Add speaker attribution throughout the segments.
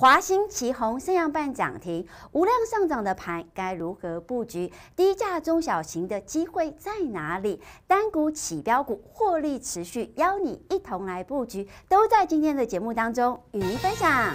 Speaker 1: 华兴、旗宏、升阳半涨停，无量上涨的盘该如何布局？低价中小型的机会在哪里？单股起标股获利持续，邀你一同来布局，都在今天的节目当中与您分享。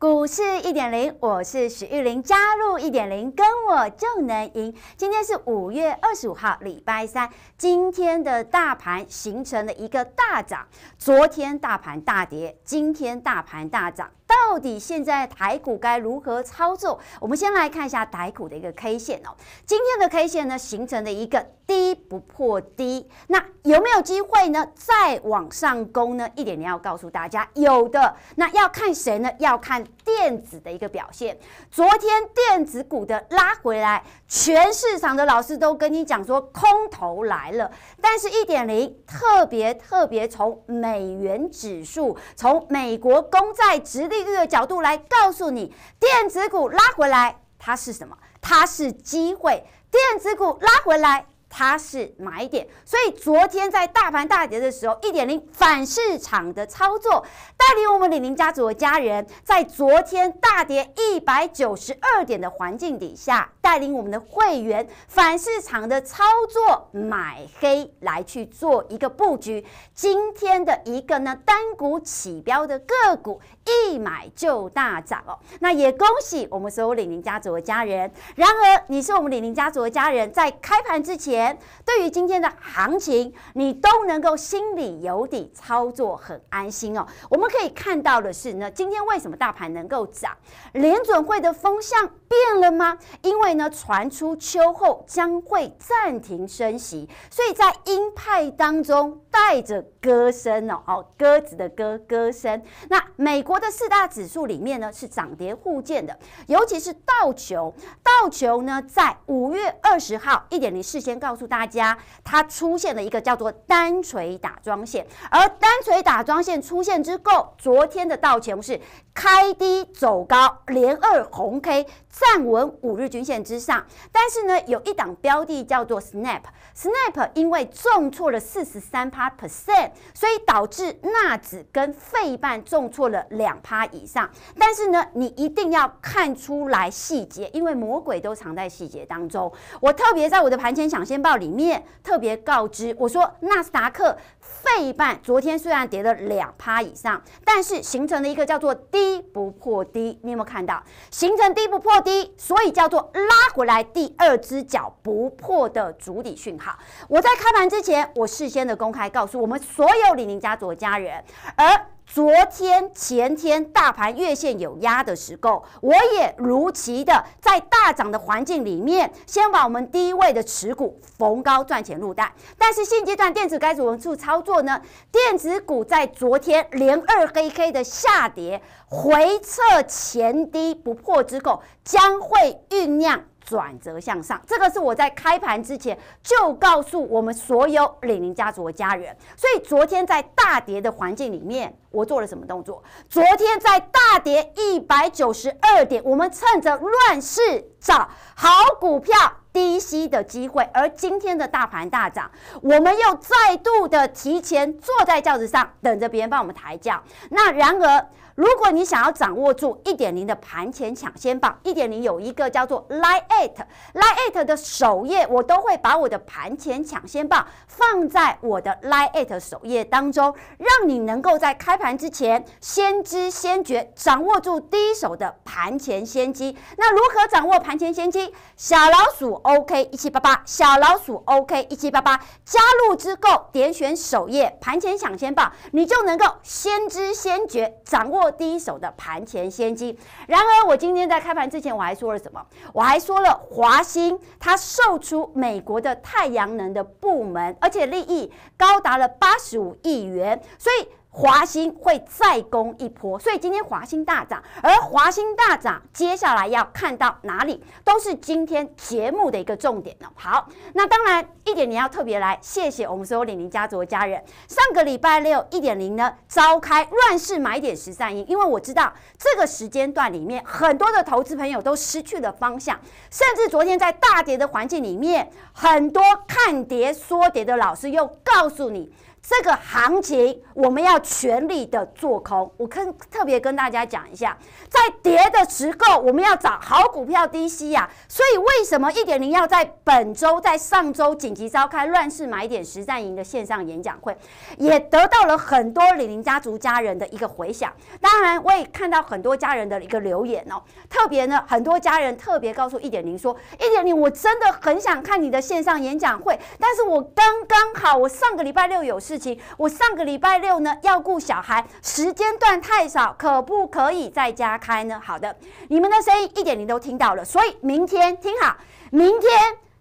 Speaker 1: 股市一点零，我是许玉玲，加入一点零，跟我就能赢。今天是五月二十五号，礼拜三。今天的大盘形成了一个大涨，昨天大盘大跌，今天大盘大涨。到底现在台股该如何操作？我们先来看一下台股的一个 K 线哦。今天的 K 线呢，形成了一个低不破低，那有没有机会呢？再往上攻呢？一点点要告诉大家，有的。那要看谁呢？要看电子的一个表现。昨天电子股的拉回来，全市场的老师都跟你讲说空头来了，但是一点零特别特别从美元指数，从美国公债直。利率的角度来告诉你，电子股拉回来，它是什么？它是机会。电子股拉回来。它是买点，所以昨天在大盘大跌的时候，一点零反市场的操作，带领我们李宁家族的家人，在昨天大跌一百九十二点的环境底下，带领我们的会员反市场的操作买黑来去做一个布局。今天的一个呢单股起标的个股，一买就大涨哦。那也恭喜我们所有李宁家族的家人。然而，你是我们李宁家族的家人，在开盘之前。对于今天的行情，你都能够心里有底，操作很安心哦。我们可以看到的是呢，今天为什么大盘能够涨？联准会的风向变了吗？因为呢，传出秋后将会暂停升息，所以在鹰派当中带着歌声哦，哦，鸽子的歌歌声。那美国的四大指数里面呢，是涨跌互见的，尤其是道琼，道琼呢，在五月二十号一点零事先。告诉大家，它出现了一个叫做单锤打桩线，而单锤打桩线出现之后，昨天的道琼是开低走高，连二红 K 站稳五日均线之上。但是呢，有一档标的叫做 Snap，Snap 因为重挫了四十三趴 percent，所以导致纳指跟费半重挫了两趴以上。但是呢，你一定要看出来细节，因为魔鬼都藏在细节当中。我特别在我的盘前抢先。报里面特别告知我说，纳斯达克费半昨天虽然跌了两趴以上，但是形成了一个叫做低不破低，你有没有看到？形成低不破低，所以叫做拉回来第二只脚不破的主底讯号。我在开盘之前，我事先的公开告诉我们所有李宁家族的家人，而。昨天、前天大盘月线有压的时候，我也如期的在大涨的环境里面，先把我们低位的持股逢高赚钱入袋。但是现阶段电子该怎么做操作呢？电子股在昨天连二黑 K 的下跌回撤前低不破之后，将会酝酿。转折向上，这个是我在开盘之前就告诉我们所有李宁家族的家人。所以昨天在大跌的环境里面，我做了什么动作？昨天在大跌一百九十二点，我们趁着乱市找好股票低吸的机会。而今天的大盘大涨，我们又再度的提前坐在轿子上，等着别人帮我们抬轿。那然而。如果你想要掌握住一点零的盘前抢先榜，一点零有一个叫做 Line Eight，Line Eight 的首页，我都会把我的盘前抢先榜放在我的 Line Eight 首页当中，让你能够在开盘之前先知先觉，掌握住第一手的盘前先机。那如何掌握盘前先机？小老鼠 OK 一七八八，小老鼠 OK 一七八八，加入之后点选首页盘前抢先报，你就能够先知先觉，掌握。第一手的盘前先机。然而，我今天在开盘之前，我还说了什么？我还说了华兴，它售出美国的太阳能的部门，而且利益高达了八十五亿元，所以。华兴会再攻一波，所以今天华兴大涨，而华兴大涨，接下来要看到哪里，都是今天节目的一个重点呢。好，那当然一点零要特别来谢谢我们所有李宁家族的家人。上个礼拜六一点零呢召开乱世买点十三营，因为我知道这个时间段里面很多的投资朋友都失去了方向，甚至昨天在大跌的环境里面，很多看跌说跌的老师又告诉你。这个行情我们要全力的做空。我跟特别跟大家讲一下，在跌的时候，我们要找好股票低吸呀。所以为什么一点零要在本周、在上周紧急召开乱世买点实战营的线上演讲会，也得到了很多李宁家族家人的一个回响。当然，我也看到很多家人的一个留言哦，特别呢，很多家人特别告诉一点零说，一点零，我真的很想看你的线上演讲会，但是我刚刚好，我上个礼拜六有事我上个礼拜六呢要顾小孩，时间段太少，可不可以在家开呢？好的，你们的声音一点零都听到了，所以明天听好，明天。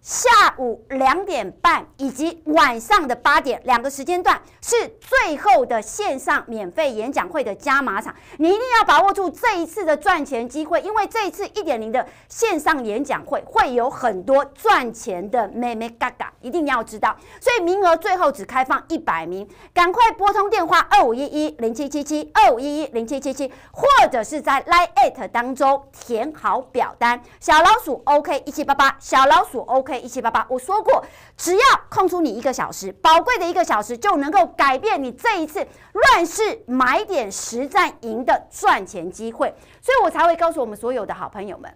Speaker 1: 下午两点半以及晚上的八点两个时间段是最后的线上免费演讲会的加码场，你一定要把握住这一次的赚钱机会，因为这一次一点零的线上演讲会会有很多赚钱的妹妹嘎嘎，一定要知道。所以名额最后只开放一百名，赶快拨通电话二五一一零七七七二五一一零七七七，或者是在 Line It 当中填好表单，小老鼠 OK 一七八八，小老鼠 OK。一七八八，我说过，只要空出你一个小时，宝贵的一个小时，就能够改变你这一次乱世买点实战赢的赚钱机会，所以我才会告诉我们所有的好朋友们。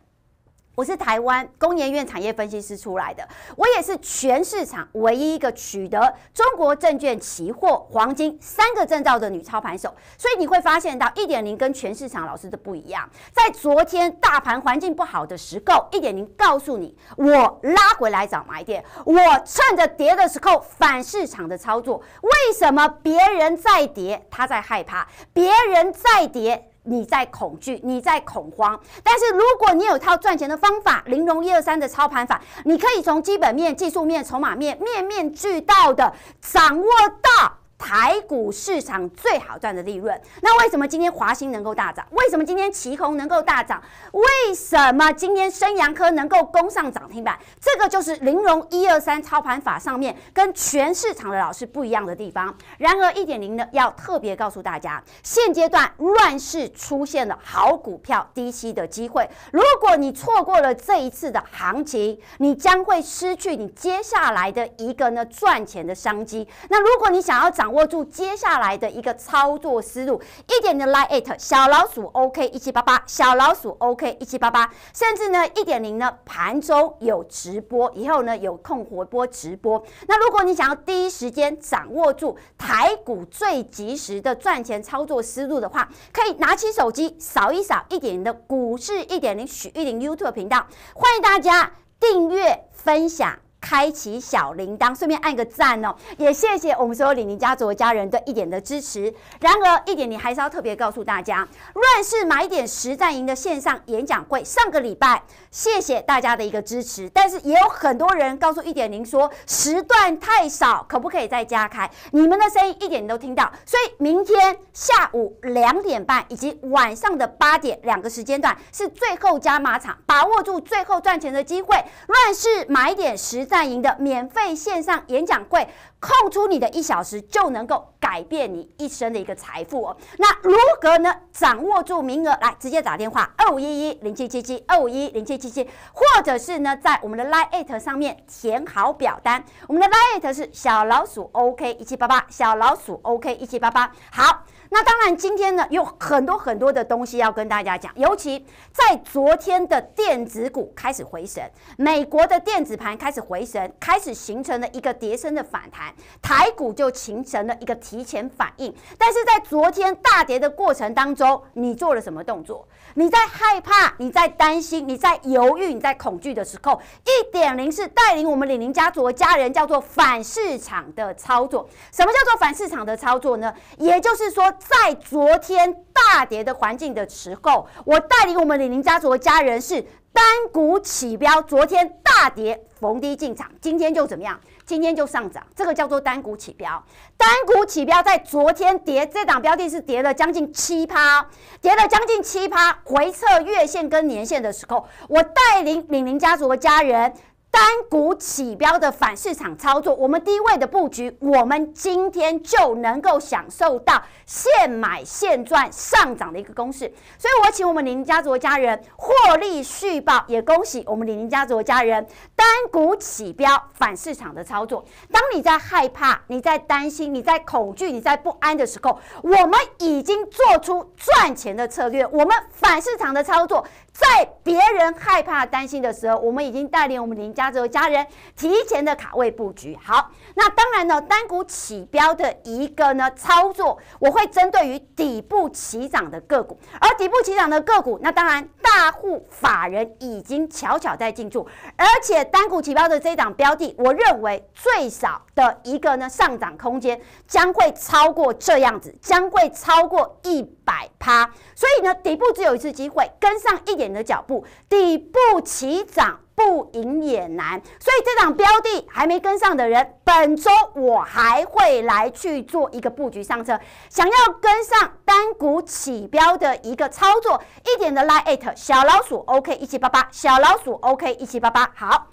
Speaker 1: 我是台湾工研院产业分析师出来的，我也是全市场唯一一个取得中国证券期货、黄金三个证照的女操盘手。所以你会发现到一点零跟全市场老师的不一样。在昨天大盘环境不好的时候，一点零告诉你，我拉回来找买点，我趁着跌的时候反市场的操作。为什么别人在跌，他在害怕；别人在跌。你在恐惧，你在恐慌，但是如果你有一套赚钱的方法，玲珑一二三的操盘法，你可以从基本面、技术面、筹码面，面面俱到的掌握到。台股市场最好赚的利润，那为什么今天华兴能够大涨？为什么今天旗宏能够大涨？为什么今天升阳科能够攻上涨停板？这个就是玲珑一二三操盘法上面跟全市场的老师不一样的地方。然而一点零呢，要特别告诉大家，现阶段乱世出现了好股票低吸的机会。如果你错过了这一次的行情，你将会失去你接下来的一个呢赚钱的商机。那如果你想要掌握住接下来的一个操作思路，一点的 like it 小老鼠 OK 一七八八，小老鼠 OK 一七八八，甚至呢一点零呢盘中有直播，以后呢有空活播直播。那如果你想要第一时间掌握住台股最及时的赚钱操作思路的话，可以拿起手机扫一扫一点零的股市一点零许玉玲 YouTube 频道，欢迎大家订阅分享。开启小铃铛，顺便按个赞哦！也谢谢我们所有李宁家族的家人对一点的支持。然而，一点你还是要特别告诉大家，乱世买点实战营的线上演讲会，上个礼拜谢谢大家的一个支持，但是也有很多人告诉一点零说时段太少，可不可以再加开？你们的声音一点都听到，所以明天下午两点半以及晚上的八点两个时间段是最后加码场，把握住最后赚钱的机会。乱世买点实。战赢的免费线上演讲会，空出你的一小时就能够改变你一生的一个财富哦。那如何呢？掌握住名额，来直接打电话二五一一零七七七二五一零七七七，或者是呢在我们的 Line 上面填好表单。我们的 Line 是小老鼠 OK 一七八八，小老鼠 OK 一七八八。好。那当然，今天呢有很多很多的东西要跟大家讲，尤其在昨天的电子股开始回神，美国的电子盘开始回神，开始形成了一个叠升的反弹，台股就形成了一个提前反应。但是在昨天大跌的过程当中，你做了什么动作？你在害怕，你在担心，你在犹豫，你在恐惧的时候，一点零是带领我们李宁家族的家人叫做反市场的操作。什么叫做反市场的操作呢？也就是说。在昨天大跌的环境的时候，我带领我们李宁家族的家人是单股起标。昨天大跌逢低进场，今天就怎么样？今天就上涨，这个叫做单股起标。单股起标在昨天跌，这档标的是跌了将近七趴，跌了将近七趴，回测月线跟年线的时候，我带领李宁家族的家人。单股起标的反市场操作，我们低位的布局，我们今天就能够享受到现买现赚上涨的一个公式。所以，我请我们林家族的家人获利续报，也恭喜我们林家族的家人单股起标反市场的操作。当你在害怕、你在担心、你在恐惧、你在不安的时候，我们已经做出赚钱的策略。我们反市场的操作。在别人害怕、担心的时候，我们已经带领我们林家族家人提前的卡位布局。好，那当然呢，单股起标的一个呢操作，我会针对于底部起涨的个股，而底部起涨的个股，那当然大户法人已经悄悄在进驻，而且单股起标的这档标的，我认为最少的一个呢上涨空间将会超过这样子，将会超过一百趴。所以呢，底部只有一次机会，跟上一。点的脚步，底部起涨不赢也难，所以这档标的还没跟上的人，本周我还会来去做一个布局上车。想要跟上单股起标的一个操作，一点的 like 小老鼠 OK 一七八八，小老鼠 OK 一七八八。好，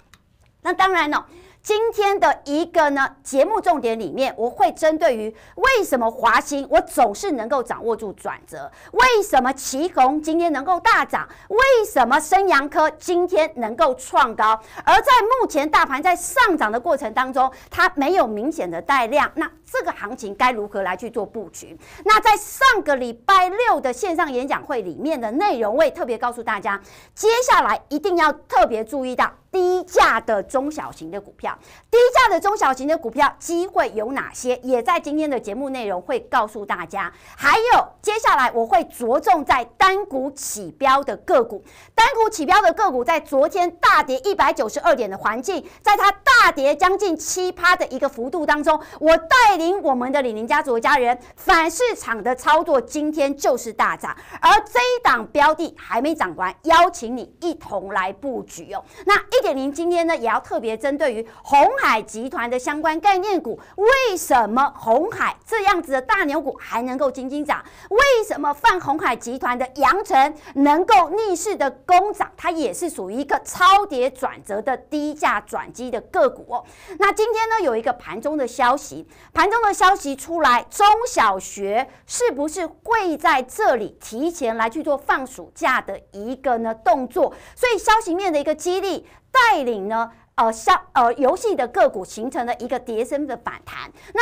Speaker 1: 那当然了。今天的一个呢节目重点里面，我会针对于为什么华兴我总是能够掌握住转折，为什么旗宏今天能够大涨，为什么升阳科今天能够创高，而在目前大盘在上涨的过程当中，它没有明显的带量，那这个行情该如何来去做布局？那在上个礼拜六的线上演讲会里面的内容，我也特别告诉大家，接下来一定要特别注意到。低价的中小型的股票，低价的中小型的股票机会有哪些？也在今天的节目内容会告诉大家。还有，接下来我会着重在单股起标的个股。单股起标的个股，在昨天大跌一百九十二点的环境，在它大跌将近七趴的一个幅度当中，我带我们的李宁家族家人反市场的操作，今天就是大涨。而这一档标的还没涨完，邀请你一同来布局哦。那一。点零今天呢，也要特别针对于红海集团的相关概念股，为什么红海这样子的大牛股还能够轻轻涨？为什么泛红海集团的阳城能够逆势的攻涨？它也是属于一个超跌转折的低价转机的个股哦。那今天呢，有一个盘中的消息，盘中的消息出来，中小学是不是会在这里提前来去做放暑假的一个呢动作？所以消息面的一个激励。带领呢，呃，消呃游戏的个股形成了一个跌升的反弹。那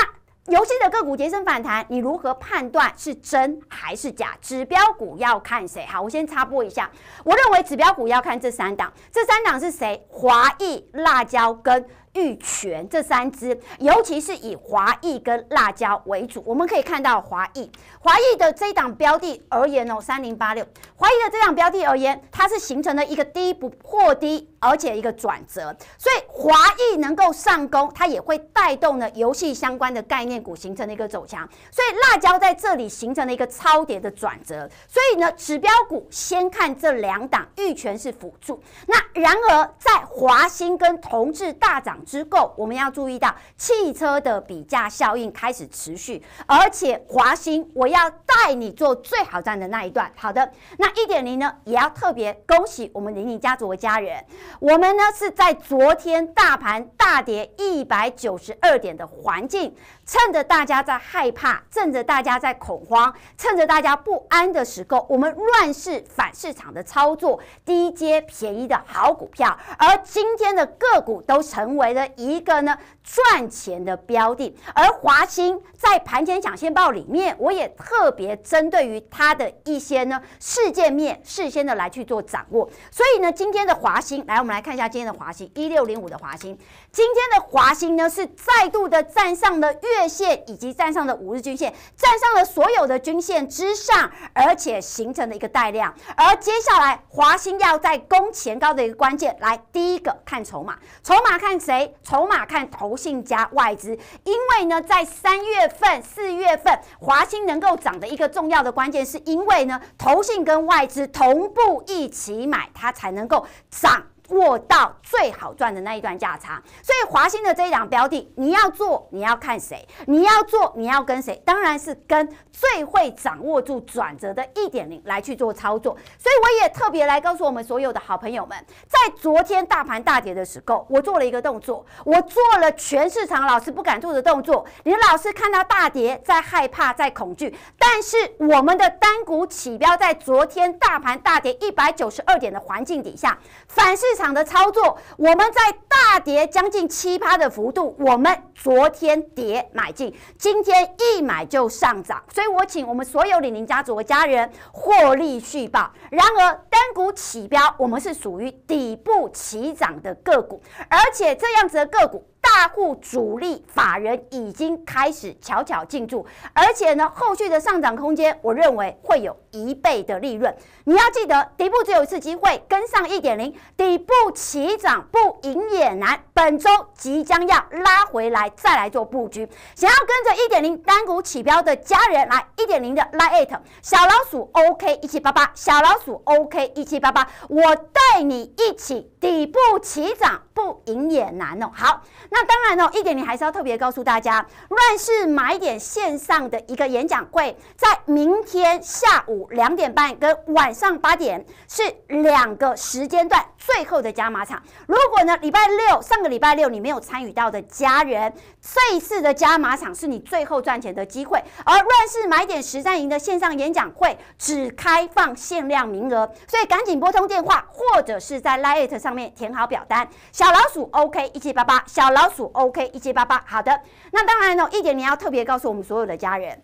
Speaker 1: 游戏的个股跌升反弹，你如何判断是真还是假？指标股要看谁？好，我先插播一下，我认为指标股要看这三档，这三档是谁？华谊、辣椒跟。玉泉这三只，尤其是以华裔跟辣椒为主。我们可以看到华裔，华裔的这档标的而言哦，三零八六，华裔的这档标的而言，它是形成了一个低不破低，而且一个转折。所以华裔能够上攻，它也会带动呢游戏相关的概念股形成了一个走强。所以辣椒在这里形成了一个超跌的转折。所以呢，指标股先看这两档，玉泉是辅助。那然而在华兴跟同志大涨。之后，我们要注意到汽车的比价效应开始持续，而且华兴，我要带你做最好站的那一段。好的，那一点零呢，也要特别恭喜我们玲玲家族的家人。我们呢是在昨天大盘大跌一百九十二点的环境，趁着大家在害怕，趁着大家在恐慌，趁着大家不安的时候，我们乱世反市场的操作，低阶便宜的好股票，而今天的个股都成为。的一个呢赚钱的标的，而华兴在盘前抢先报里面，我也特别针对于它的一些呢事件面，事先的来去做掌握。所以呢，今天的华兴，来我们来看一下今天的华兴一六零五的华兴，今天的华兴呢是再度的站上了月线，以及站上了五日均线，站上了所有的均线之上，而且形成了一个带量。而接下来华兴要在攻前高的一个关键，来第一个看筹码，筹码看谁？筹码看投信加外资，因为呢，在三月份、四月份，华兴能够涨的一个重要的关键，是因为呢，投信跟外资同步一起买，它才能够涨。握到最好赚的那一段价差。所以华兴的这一档标的，你要做，你要看谁？你要做，你要跟谁？当然是跟最会掌握住转折的一点零来去做操作。所以我也特别来告诉我们所有的好朋友们，在昨天大盘大跌的时候，我做了一个动作，我做了全市场老师不敢做的动作。你老师看到大跌，在害怕，在恐惧，但是我们的单股起标在昨天大盘大跌一百九十二点的环境底下，反是场的操作，我们在大跌将近七趴的幅度，我们昨天跌买进，今天一买就上涨，所以我请我们所有李宁家族的家人获利续报。然而单股起标，我们是属于底部起涨的个股，而且这样子的个股。大户主力法人已经开始悄悄进驻，而且呢，后续的上涨空间，我认为会有一倍的利润。你要记得，底部只有一次机会，跟上一点零，底部起涨不赢也难。本周即将要拉回来，再来做布局。想要跟着一点零单股起标的家人，来一点零的 Lite 小老鼠 OK 一七八八，小老鼠 OK 一七八八，我带你一起底部起涨不赢也难哦。好。那当然哦，一点你还是要特别告诉大家，乱世买点线上的一个演讲会，在明天下午两点半跟晚上八点是两个时间段最后的加码场。如果呢礼拜六上个礼拜六你没有参与到的家人，这一次的加码场是你最后赚钱的机会。而乱世买点实战营的线上演讲会只开放限量名额，所以赶紧拨通电话，或者是在 Lite 上面填好表单。小老鼠 OK 一七八八小老。鼠 OK 一七八八，好的。那当然呢，一点你要特别告诉我们所有的家人，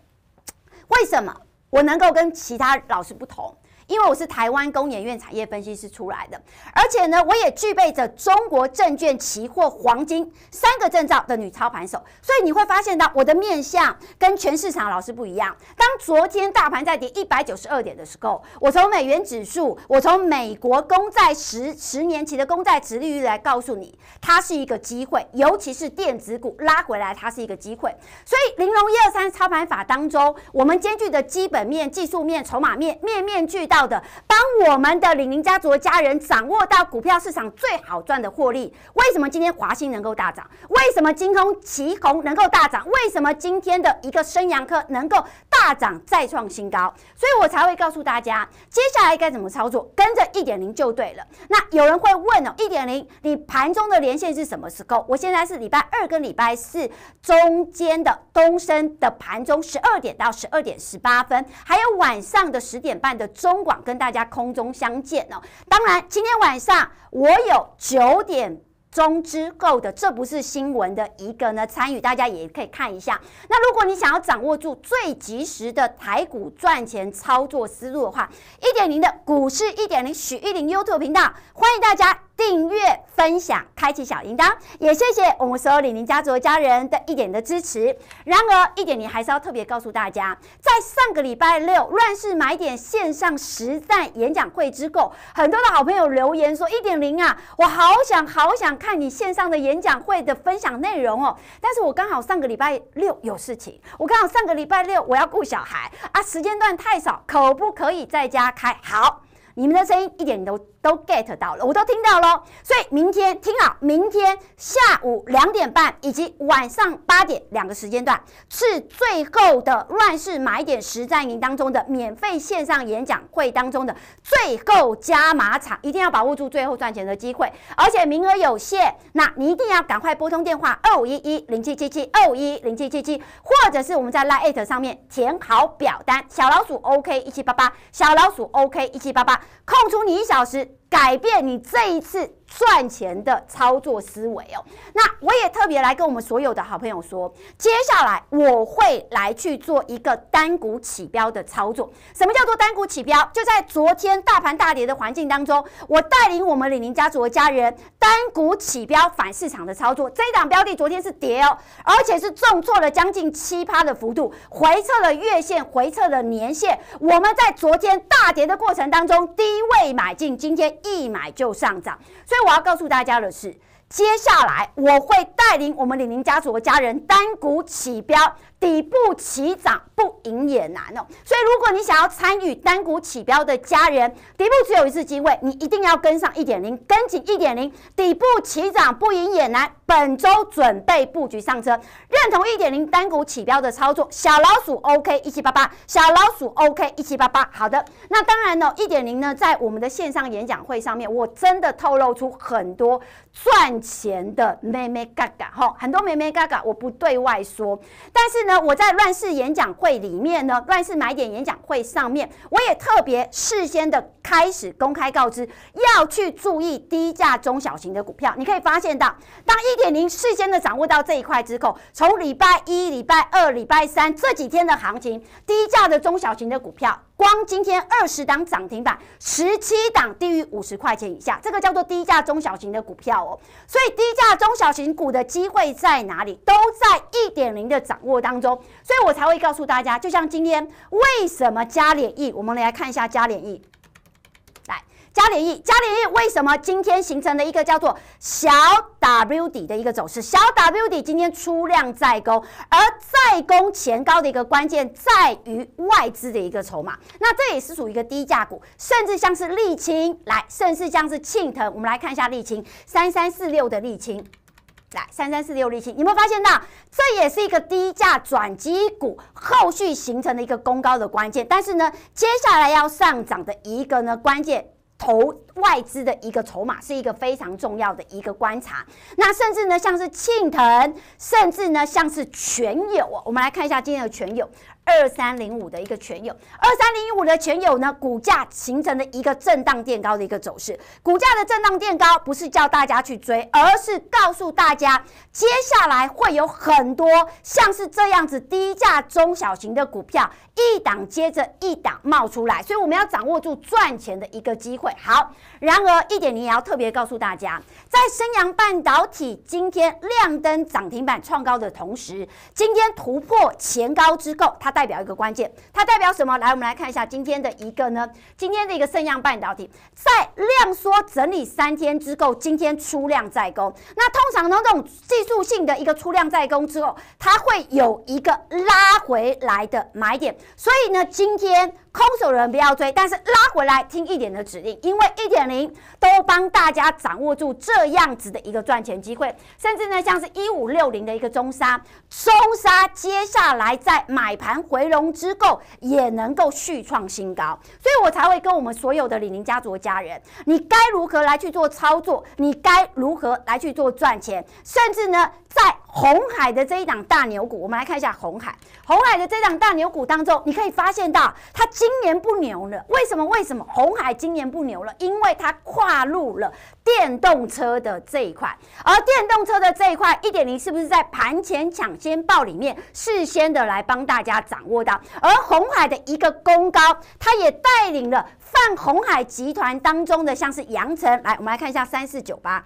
Speaker 1: 为什么我能够跟其他老师不同？因为我是台湾工研院产业分析师出来的，而且呢，我也具备着中国证券期货黄金三个证照的女操盘手，所以你会发现到我的面相跟全市场老师不一样。当昨天大盘在跌一百九十二点的时候，我从美元指数，我从美国公债十十年期的公债值利率来告诉你，它是一个机会，尤其是电子股拉回来，它是一个机会。所以玲珑一二三操盘法当中，我们兼具的基本面、技术面、筹码面，面面俱到。到的，帮我们的李宁家族的家人掌握到股票市场最好赚的获利。为什么今天华兴能够大涨？为什么金空、旗红能够大涨？为什么今天的一个升阳科能够大涨再创新高？所以我才会告诉大家，接下来该怎么操作，跟着一点零就对了。那有人会问哦，一点零，你盘中的连线是什么时候？我现在是礼拜二跟礼拜四中间的东升的盘中十二点到十二点十八分，还有晚上的十点半的中。广跟大家空中相见哦。当然，今天晚上我有九点钟之后的，这不是新闻的一个呢参与，大家也可以看一下。那如果你想要掌握住最及时的台股赚钱操作思路的话，一点零的股市一点零许玉玲 YouTube 频道，欢迎大家。订阅、分享、开启小铃铛，也谢谢我们所有李宁家族的家人的一点的支持。然而，一点你还是要特别告诉大家，在上个礼拜六乱世买点线上实战演讲会之后，很多的好朋友留言说：“一点零啊，我好想好想看你线上的演讲会的分享内容哦。”但是我刚好上个礼拜六有事情，我刚好上个礼拜六我要顾小孩啊，时间段太少，可不可以在家开？好，你们的声音一点都。都 get 到了，我都听到喽，所以明天听好，明天下午两点半以及晚上八点两个时间段是最后的乱世买点实战营当中的免费线上演讲会当中的最后加码场，一定要把握住最后赚钱的机会，而且名额有限，那你一定要赶快拨通电话二五一一零七七七二五一零七七七，或者是我们在 Line 上面填好表单，小老鼠 OK 一七八八，小老鼠 OK 一七八八，空出你一小时。改变你这一次。赚钱的操作思维哦，那我也特别来跟我们所有的好朋友说，接下来我会来去做一个单股起标的操作。什么叫做单股起标？就在昨天大盘大跌的环境当中，我带领我们李宁家族的家人单股起标反市场的操作。这一档标的昨天是跌哦，而且是重挫了将近七趴的幅度，回撤了月线，回撤了年线。我们在昨天大跌的过程当中低位买进，今天一买就上涨。所以我要告诉大家的是，接下来我会带领我们李宁家族的家人单股起标，底部起涨不赢也难哦。所以如果你想要参与单股起标的家人，底部只有一次机会，你一定要跟上一点零，跟紧一点零，底部起涨不赢也难。本周准备布局上车，认同一点零单股起标的操作，小老鼠 OK 一七八八，小老鼠 OK 一七八八。好的，那当然呢，一点零呢，在我们的线上演讲会上面，我真的透露出很多赚钱的妹妹嘎嘎哈，很多妹妹嘎嘎，我不对外说，但是呢，我在乱世演讲会里面呢，乱世买点演讲会上面，我也特别事先的开始公开告知，要去注意低价中小型的股票。你可以发现到，当一点零事先的掌握到这一块之后，从礼拜一、礼拜二、礼拜三这几天的行情，低价的中小型的股票，光今天二十档涨停板，十七档低于五十块钱以下，这个叫做低价中小型的股票哦。所以低价中小型股的机会在哪里？都在一点零的掌握当中，所以我才会告诉大家，就像今天为什么加脸易，我们来看一下加脸易。加联益，加联益为什么今天形成了一个叫做小 W 底的一个走势？小 W 底今天出量在攻，而在攻前高的一个关键在于外资的一个筹码。那这也是属于一个低价股，甚至像是沥青，来，甚至像是庆腾，我们来看一下沥青三三四六的沥青，来三三四六沥青，有没有发现到这也是一个低价转机股，后续形成的一个攻高的关键。但是呢，接下来要上涨的一个呢关键。头外资的一个筹码是一个非常重要的一个观察。那甚至呢，像是庆腾，甚至呢，像是全友我们来看一下今天的全友。二三零五的一个全有，二三零五的全友呢，股价形成了一个震荡垫高的一个走势。股价的震荡垫高，不是叫大家去追，而是告诉大家，接下来会有很多像是这样子低价中小型的股票，一档接着一档冒出来，所以我们要掌握住赚钱的一个机会。好，然而一点零也要特别告诉大家，在升阳半导体今天亮灯涨停板创高的同时，今天突破前高之后，它。代表一个关键，它代表什么？来，我们来看一下今天的一个呢，今天的一个盛阳半导体在量缩整理三天之后，今天出量再攻。那通常呢，这种技术性的一个出量再攻之后，它会有一个拉回来的买点。所以呢，今天。空手人不要追，但是拉回来听一点的指令，因为一点零都帮大家掌握住这样子的一个赚钱机会，甚至呢像是一五六零的一个中沙，中沙接下来在买盘回笼之后也能够续创新高，所以我才会跟我们所有的李宁家族的家人，你该如何来去做操作，你该如何来去做赚钱，甚至呢。在红海的这一档大牛股，我们来看一下红海。红海的这档大牛股当中，你可以发现到它今年不牛了。为什么？为什么红海今年不牛了？因为它跨入了电动车的这一块，而电动车的这一块一点零是不是在盘前抢先报里面事先的来帮大家掌握到？而红海的一个公高，它也带领了泛红海集团当中的像是阳城，来，我们来看一下三四九八。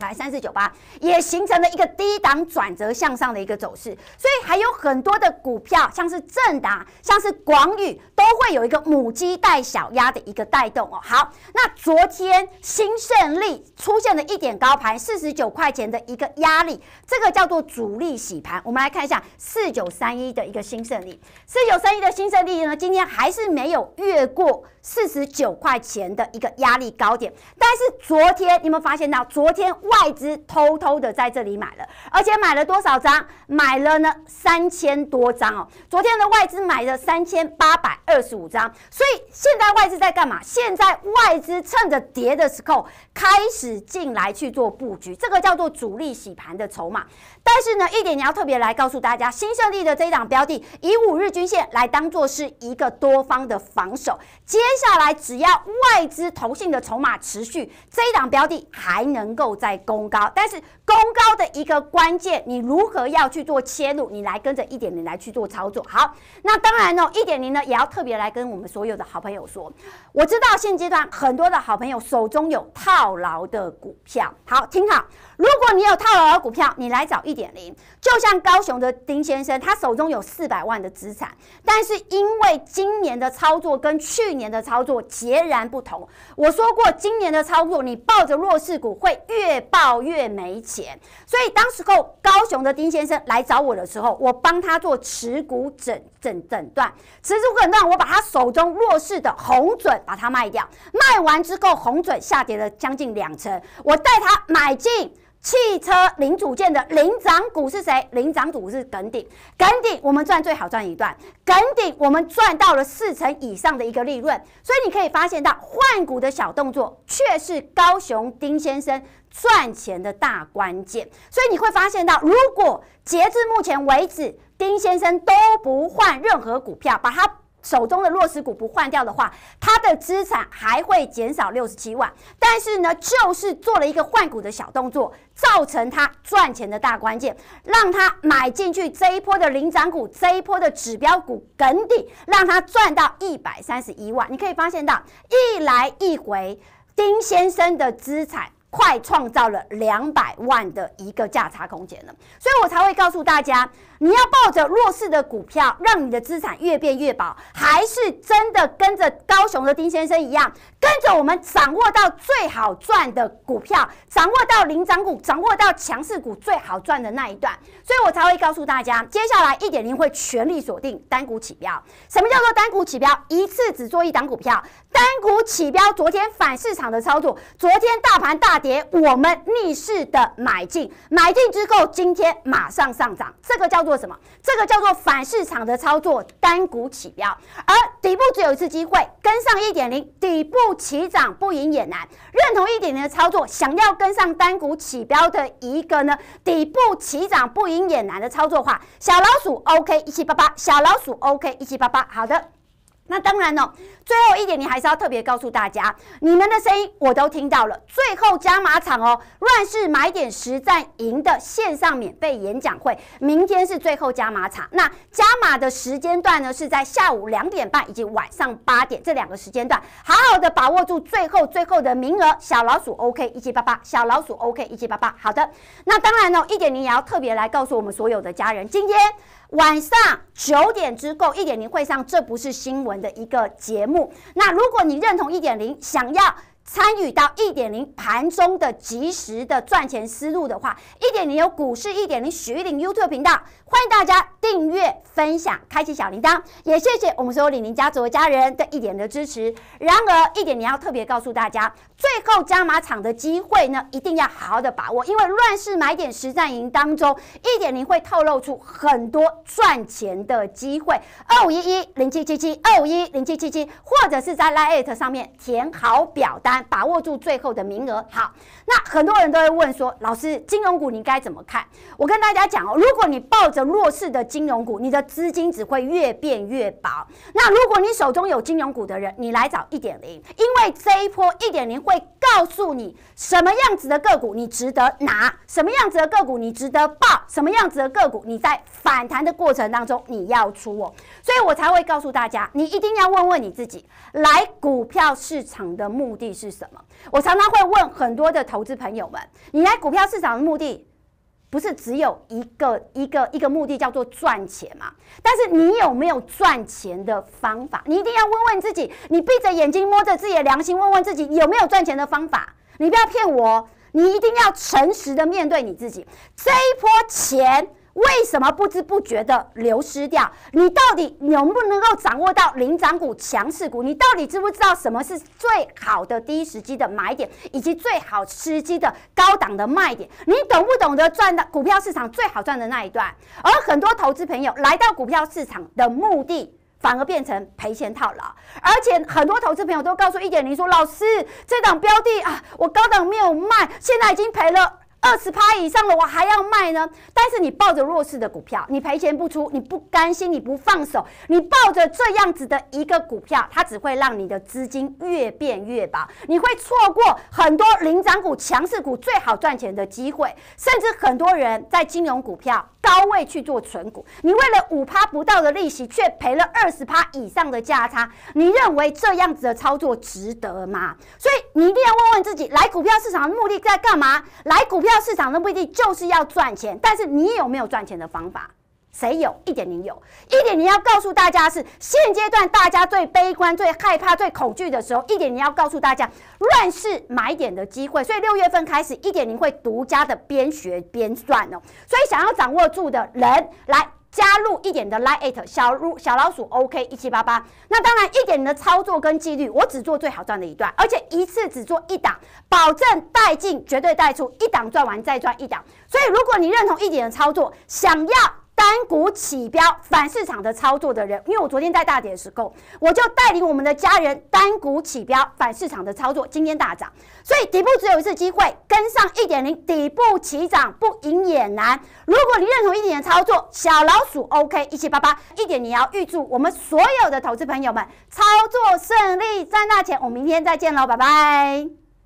Speaker 1: 来三四九八也形成了一个低档转折向上的一个走势，所以还有很多的股票，像是正达、像是广宇，都会有一个母鸡带小鸭的一个带动哦。好，那昨天新胜利出现了一点高盘，四十九块钱的一个压力，这个叫做主力洗盘。我们来看一下四九三一的一个新胜利，四九三一的新胜利呢，今天还是没有越过四十九块钱的一个压力高点，但是昨天你有没有发现到昨天？外资偷偷的在这里买了，而且买了多少张？买了呢三千多张哦。昨天的外资买了三千八百二十五张，所以现在外资在干嘛？现在外资趁着跌的时候开始进来去做布局，这个叫做主力洗盘的筹码。但是呢，一点你要特别来告诉大家，新胜利的这一档标的，以五日均线来当做是一个多方的防守。接下来只要外资投信的筹码持续，这一档标的还能够再攻高。但是攻高的一个关键，你如何要去做切入？你来跟着一点零来去做操作。好，那当然呢，一点零呢也要特别。别来跟我们所有的好朋友说，我知道现阶段很多的好朋友手中有套牢的股票，好听好。如果你有套牢的股票，你来找一点零，就像高雄的丁先生，他手中有四百万的资产，但是因为今年的操作跟去年的操作截然不同。我说过，今年的操作你抱着弱势股会越抱越没钱，所以当时候高雄的丁先生来找我的时候，我帮他做持股诊诊诊断，持股诊断，我把他手中弱势的红准把它卖掉，卖完之后红准下跌了将近两成，我带他买进。汽车零组件的领涨股是谁？领涨股是耿鼎，耿鼎我们赚最好赚一段，耿鼎我们赚到了四成以上的一个利润，所以你可以发现到换股的小动作却是高雄丁先生赚钱的大关键。所以你会发现到，如果截至目前为止，丁先生都不换任何股票，把它。手中的弱势股不换掉的话，他的资产还会减少六十七万。但是呢，就是做了一个换股的小动作，造成他赚钱的大关键，让他买进去这一波的领涨股，这一波的指标股梗底，让他赚到一百三十一万。你可以发现到，一来一回，丁先生的资产。快创造了两百万的一个价差空间了，所以我才会告诉大家，你要抱着弱势的股票，让你的资产越变越薄，还是真的跟着高雄的丁先生一样，跟着我们掌握到最好赚的股票，掌握到领涨股，掌握到强势股最好赚的那一段，所以我才会告诉大家，接下来一点零会全力锁定单股起标。什么叫做单股起标？一次只做一档股票，单股起标。昨天反市场的操作，昨天大盘大。跌，我们逆势的买进，买进之后，今天马上上涨，这个叫做做什么？这个叫做反市场的操作，单股起标。而底部只有一次机会，跟上一点零，底部起涨不赢也难。认同一点零的操作，想要跟上单股起标的一个呢，底部起涨不赢也难的操作话，小老鼠 OK 一七八八，小老鼠 OK 一七八八，好的。那当然了，最后一点，你还是要特别告诉大家，你们的声音我都听到了。最后加码场哦，乱世买点实战赢的线上免费演讲会，明天是最后加码场。那加码的时间段呢，是在下午两点半以及晚上八点这两个时间段，好好的把握住最后最后的名额。小老鼠 OK 一七八八，小老鼠 OK 一七八八。好的，那当然呢，一点零也要特别来告诉我们所有的家人，今天。晚上九点之后，一点零会上，这不是新闻的一个节目。那如果你认同一点零，想要。参与到一点零盘中的及时的赚钱思路的话，一点零有股市一点零徐玉玲 YouTube 频道，欢迎大家订阅、分享、开启小铃铛，也谢谢我们所有李宁家族的家人的一点的支持。然而，一点你要特别告诉大家，最后加码场的机会呢，一定要好好的把握，因为乱世买点实战营当中，一点零会透露出很多赚钱的机会。二五一一零七七七，二五一零七七七，或者是在 Line 上面填好表单。把握住最后的名额。好，那很多人都会问说，老师，金融股你该怎么看？我跟大家讲哦，如果你抱着弱势的金融股，你的资金只会越变越薄。那如果你手中有金融股的人，你来找一点零，因为这一波一点零会告诉你什么样子的个股你值得拿，什么样子的个股你值得报，什么样子的个股你在反弹的过程当中你要出哦。所以我才会告诉大家，你一定要问问你自己，来股票市场的目的。是什么？我常常会问很多的投资朋友们：你来股票市场的目的，不是只有一个一个一个目的叫做赚钱嘛？但是你有没有赚钱的方法？你一定要问问自己。你闭着眼睛摸着自己的良心，问问自己有没有赚钱的方法？你不要骗我，你一定要诚实的面对你自己。这一波钱。为什么不知不觉的流失掉？你到底能不能够掌握到领涨股、强势股？你到底知不知道什么是最好的第一时机的买点，以及最好时机的高档的卖点？你懂不懂得赚到股票市场最好赚的那一段？而很多投资朋友来到股票市场的目的，反而变成赔钱套牢。而且很多投资朋友都告诉一点零说：“老师，这档标的啊，我高档没有卖，现在已经赔了。”二十趴以上的我还要卖呢，但是你抱着弱势的股票，你赔钱不出，你不甘心，你不放手，你抱着这样子的一个股票，它只会让你的资金越变越薄，你会错过很多领涨股、强势股最好赚钱的机会，甚至很多人在金融股票。高位去做存股，你为了五趴不到的利息，却赔了二十趴以上的价差，你认为这样子的操作值得吗？所以你一定要问问自己，来股票市场的目的在干嘛？来股票市场的目的就是要赚钱，但是你有没有赚钱的方法？谁有？一点零有，一点零要告诉大家是现阶段大家最悲观、最害怕、最恐惧的时候，一点零要告诉大家乱世买点的机会。所以六月份开始，一点零会独家的边学边赚哦。所以想要掌握住的人，来加入一点的 Lite 小入小老鼠 OK 一七八八。那当然，一点零的操作跟纪律，我只做最好赚的一段，而且一次只做一档，保证带进，绝对带出，一档赚完再赚一档。所以如果你认同一点的操作，想要。单股起标反市场的操作的人，因为我昨天在大跌的时候，我就带领我们的家人单股起标反市场的操作，今天大涨，所以底部只有一次机会，跟上一点零底部起涨不赢也难。如果你认同一点的操作，小老鼠 OK 一七八八一点，你要预祝我们所有的投资朋友们操作顺利赚大钱。我们明天再见喽，拜拜。